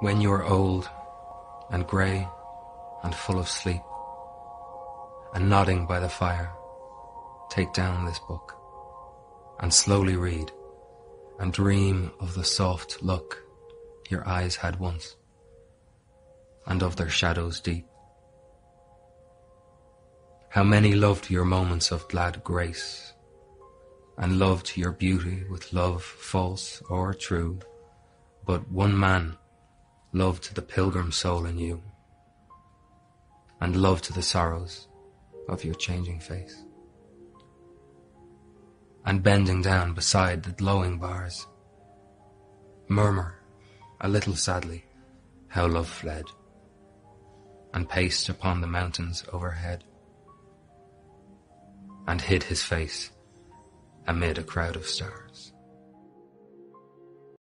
When you are old and grey and full of sleep and nodding by the fire, take down this book and slowly read and dream of the soft look your eyes had once and of their shadows deep. How many loved your moments of glad grace and loved your beauty with love false or true, but one man loved the pilgrim soul in you and love to the sorrows of your changing face. And bending down beside the glowing bars, murmur a little sadly how love fled and paced upon the mountains overhead and hid his face amid a crowd of stars.